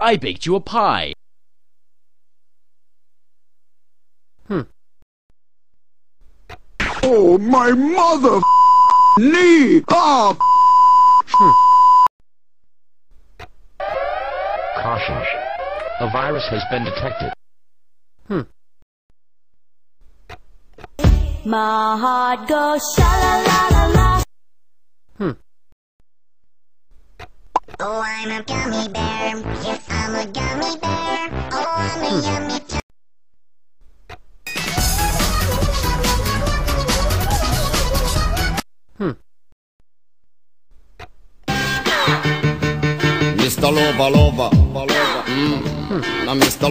I baked you a pie. Hmm. Oh, my mother knee! Ah! Caution. A virus has been detected. Hmm. My heart goes sha Oh, I'm a gummy bear. Yes, I'm a gummy bear. Oh, I'm a yummy ch- Mr. Lover, lover, lover. Mm. Now, Mr.